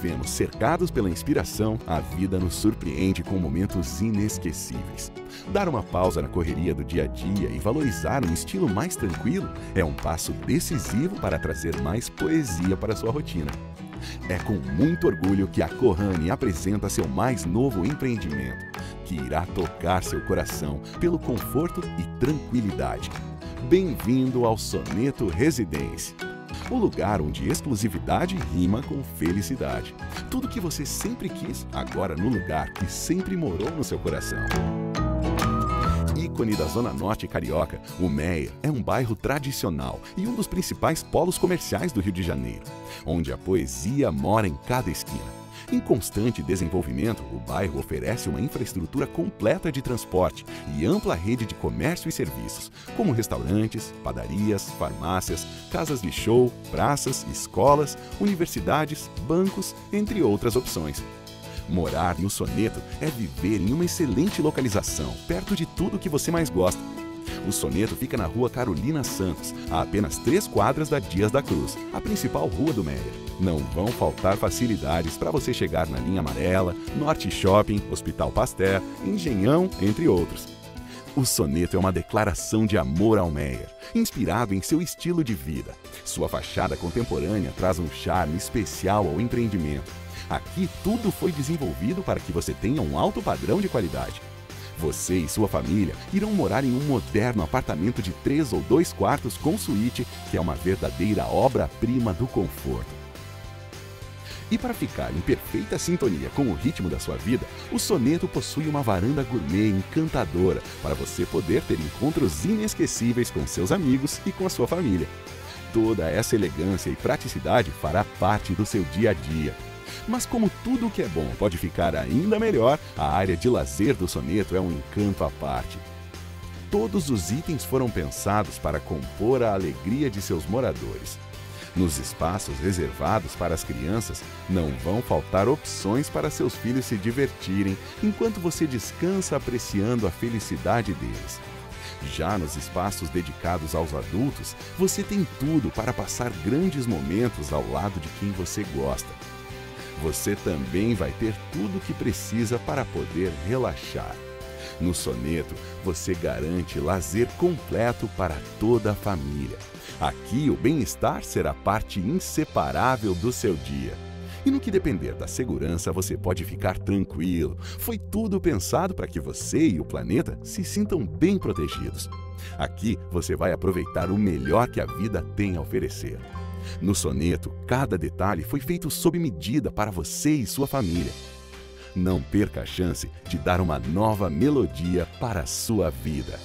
vivemos cercados pela inspiração, a vida nos surpreende com momentos inesquecíveis. Dar uma pausa na correria do dia a dia e valorizar um estilo mais tranquilo é um passo decisivo para trazer mais poesia para sua rotina. É com muito orgulho que a Corrane apresenta seu mais novo empreendimento, que irá tocar seu coração pelo conforto e tranquilidade. Bem-vindo ao Soneto Residência o lugar onde exclusividade rima com felicidade. Tudo que você sempre quis, agora no lugar que sempre morou no seu coração. Ícone da Zona Norte Carioca, o Meia é um bairro tradicional e um dos principais polos comerciais do Rio de Janeiro, onde a poesia mora em cada esquina. Em constante desenvolvimento, o bairro oferece uma infraestrutura completa de transporte e ampla rede de comércio e serviços, como restaurantes, padarias, farmácias, casas de show, praças, escolas, universidades, bancos, entre outras opções. Morar no Soneto é viver em uma excelente localização, perto de tudo que você mais gosta o soneto fica na rua Carolina Santos, a apenas três quadras da Dias da Cruz, a principal rua do Meyer. Não vão faltar facilidades para você chegar na linha amarela, Norte Shopping, Hospital Pasteur, Engenhão, entre outros. O soneto é uma declaração de amor ao Meyer, inspirado em seu estilo de vida. Sua fachada contemporânea traz um charme especial ao empreendimento. Aqui tudo foi desenvolvido para que você tenha um alto padrão de qualidade. Você e sua família irão morar em um moderno apartamento de três ou dois quartos com suíte, que é uma verdadeira obra-prima do conforto. E para ficar em perfeita sintonia com o ritmo da sua vida, o Soneto possui uma varanda gourmet encantadora para você poder ter encontros inesquecíveis com seus amigos e com a sua família. Toda essa elegância e praticidade fará parte do seu dia a dia mas como tudo que é bom pode ficar ainda melhor, a área de lazer do soneto é um encanto à parte. Todos os itens foram pensados para compor a alegria de seus moradores. Nos espaços reservados para as crianças, não vão faltar opções para seus filhos se divertirem enquanto você descansa apreciando a felicidade deles. Já nos espaços dedicados aos adultos, você tem tudo para passar grandes momentos ao lado de quem você gosta você também vai ter tudo o que precisa para poder relaxar. No soneto, você garante lazer completo para toda a família. Aqui, o bem-estar será parte inseparável do seu dia. E no que depender da segurança, você pode ficar tranquilo. Foi tudo pensado para que você e o planeta se sintam bem protegidos. Aqui você vai aproveitar o melhor que a vida tem a oferecer. No soneto, cada detalhe foi feito sob medida para você e sua família. Não perca a chance de dar uma nova melodia para a sua vida.